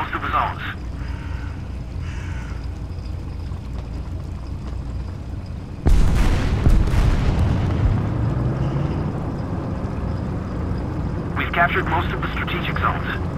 most of the zones. We've captured most of the strategic zones.